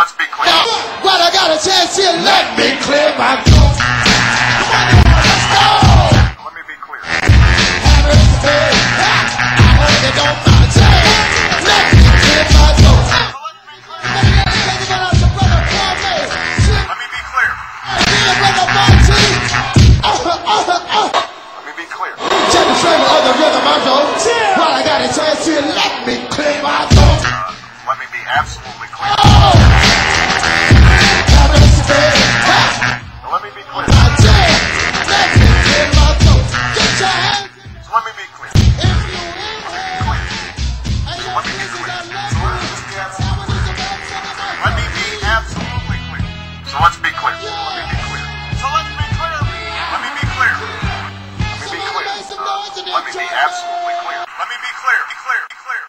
let's go. Let me be clear. Have it today. Ha! I hope you don't mind. Let me clear my throat. Let me be clear. Let me be clear. Let me be clear. Check the flavor of the rhythm I know. While I got a chance here, let me So let's be clear. Let me be clear. So let's be clear. Let me be clear. Let me be clear. Let me be absolutely clear. Let me be clear. Be clear.